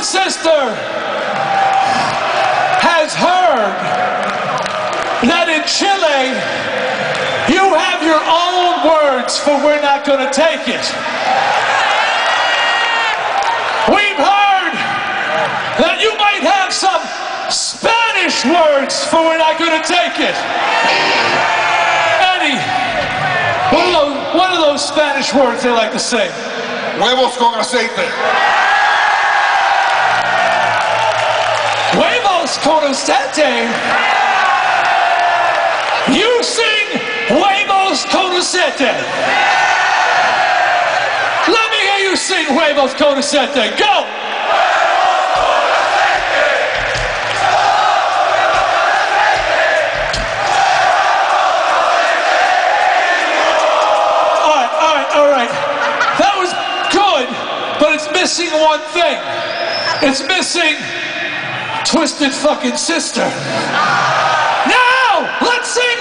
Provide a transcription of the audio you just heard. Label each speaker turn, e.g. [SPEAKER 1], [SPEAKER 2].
[SPEAKER 1] Twisted Sister has heard that in Chile you have your own words for we're not going to take it. We've heard that you might have some Spanish words for we're not going to take it. Eddie, what are those, what are those Spanish words they like to say?
[SPEAKER 2] Huevos con aceite.
[SPEAKER 1] Huevos con. You sing huevos con aceite. Let me hear you sing huevos con aceite. Go! Missing one thing. It's missing Twisted fucking Sister. Now, let's sing